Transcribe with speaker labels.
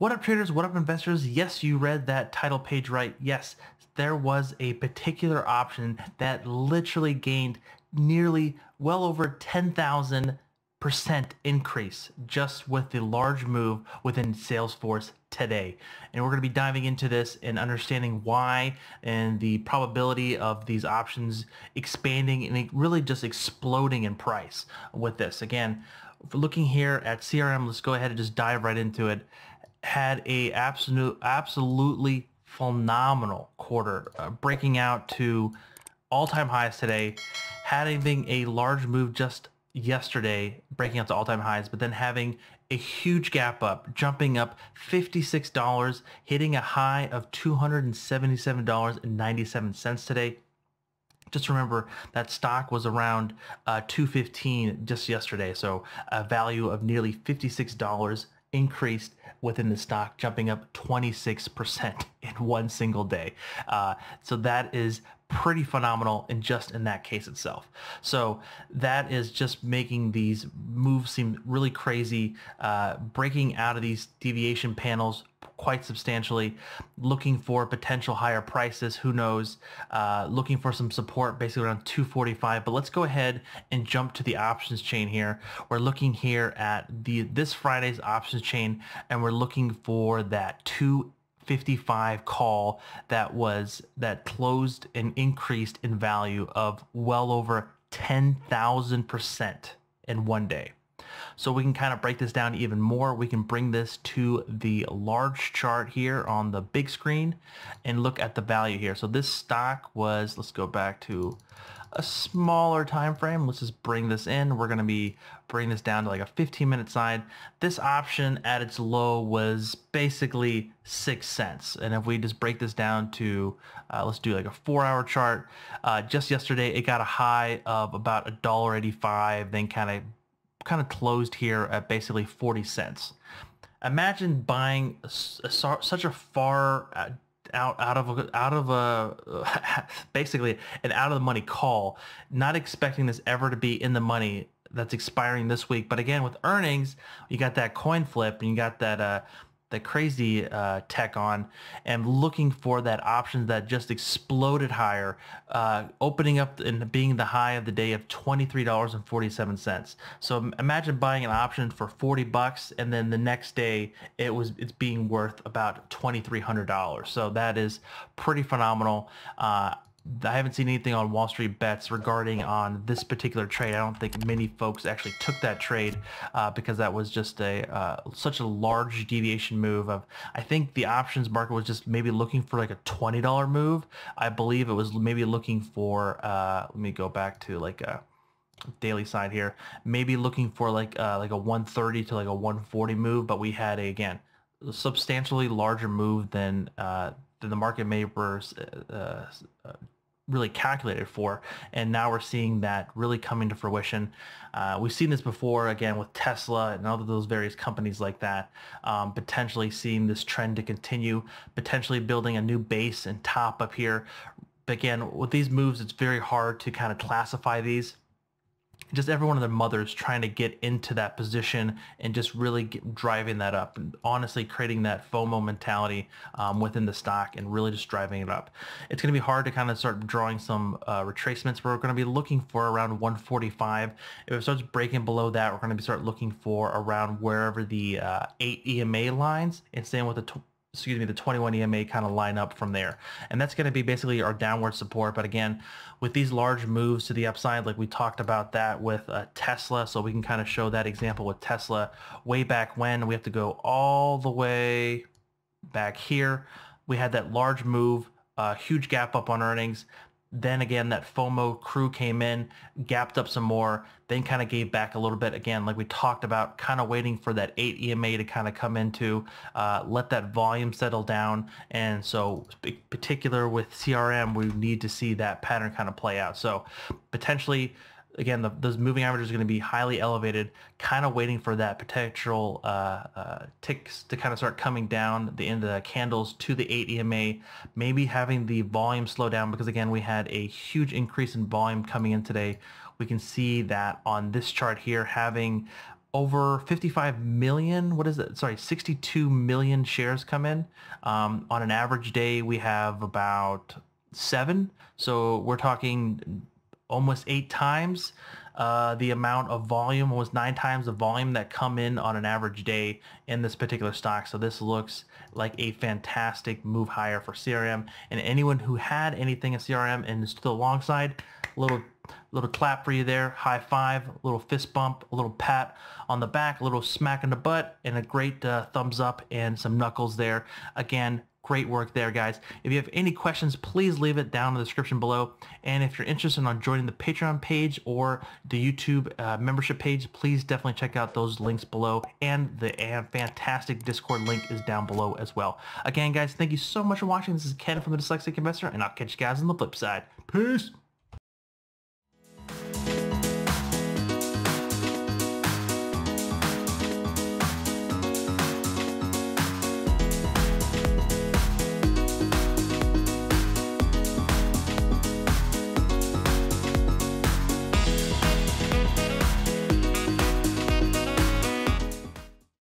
Speaker 1: What up traders, what up investors? Yes, you read that title page right. Yes, there was a particular option that literally gained nearly well over 10,000 percent increase just with the large move within Salesforce today. And we're going to be diving into this and understanding why and the probability of these options expanding and really just exploding in price with this. Again, looking here at CRM, let's go ahead and just dive right into it had a absolute, absolutely phenomenal quarter, uh, breaking out to all-time highs today, having a large move just yesterday, breaking out to all-time highs, but then having a huge gap up, jumping up $56, hitting a high of $277.97 today. Just remember that stock was around uh, 215 just yesterday, so a value of nearly $56 increased within the stock, jumping up 26% in one single day. Uh, so that is pretty phenomenal in just in that case itself. So that is just making these moves seem really crazy, uh, breaking out of these deviation panels quite substantially, looking for potential higher prices, who knows, uh, looking for some support basically around 245. But let's go ahead and jump to the options chain here. We're looking here at the this Friday's options chain and we're looking for that 2 55 call that was that closed and increased in value of well over 10,000% in one day. So we can kind of break this down even more. We can bring this to the large chart here on the big screen and look at the value here. So this stock was, let's go back to a smaller time frame. Let's just bring this in. We're going to be bringing this down to like a 15 minute side. This option at its low was basically six cents. And if we just break this down to, uh, let's do like a four hour chart. Uh, just yesterday, it got a high of about a dollar 85, then kind of kind of closed here at basically 40 cents. Imagine buying a, a, such a far uh, out out of a, out of a basically an out of the money call, not expecting this ever to be in the money that's expiring this week. But again, with earnings, you got that coin flip and you got that uh, the crazy uh, tech on and looking for that option that just exploded higher, uh, opening up and being the high of the day of $23.47. So imagine buying an option for 40 bucks and then the next day it was it's being worth about $2,300. So that is pretty phenomenal. Uh, I haven't seen anything on Wall Street bets regarding on this particular trade. I don't think many folks actually took that trade uh, because that was just a uh, such a large deviation move of I think the options market was just maybe looking for like a $20 move. I believe it was maybe looking for uh, let me go back to like a daily side here maybe looking for like uh, like a 130 to like a 140 move but we had a again substantially larger move than uh, than the market makers uh, uh, really calculated for. And now we're seeing that really coming to fruition. Uh, we've seen this before, again, with Tesla and all of those various companies like that, um, potentially seeing this trend to continue, potentially building a new base and top up here. But again, with these moves, it's very hard to kind of classify these just every one of their mothers trying to get into that position and just really get, driving that up and honestly creating that FOMO mentality um, within the stock and really just driving it up. It's going to be hard to kind of start drawing some uh, retracements. We're going to be looking for around 145. If it starts breaking below that, we're going to be start looking for around wherever the uh, 8 EMA lines and staying with the excuse me, the 21 EMA kind of line up from there. And that's going to be basically our downward support. But again, with these large moves to the upside, like we talked about that with uh, Tesla, so we can kind of show that example with Tesla way back when. We have to go all the way back here. We had that large move, uh, huge gap up on earnings. Then again, that FOMO crew came in, gapped up some more, then kind of gave back a little bit again, like we talked about, kind of waiting for that 8 EMA to kind of come into, uh, let that volume settle down. And so particular with CRM, we need to see that pattern kind of play out. So potentially again, the, those moving averages are going to be highly elevated, kind of waiting for that potential uh, uh, ticks to kind of start coming down the end of the candles to the 8 EMA, maybe having the volume slow down because again, we had a huge increase in volume coming in today. We can see that on this chart here, having over 55 million what is it? Sorry 62 million shares come in. Um, on an average day we have about seven. So we're talking almost eight times uh, the amount of volume was nine times the volume that come in on an average day in this particular stock. So this looks like a fantastic move higher for CRM. And anyone who had anything in CRM and is still alongside, little little clap for you there, high five, little fist bump, a little pat on the back, a little smack in the butt, and a great uh, thumbs up and some knuckles there. Again, Great work there, guys. If you have any questions, please leave it down in the description below. And if you're interested in joining the Patreon page or the YouTube uh, membership page, please definitely check out those links below. And the uh, fantastic Discord link is down below as well. Again, guys, thank you so much for watching. This is Ken from The Dyslexic Investor, and I'll catch you guys on the flip side. Peace!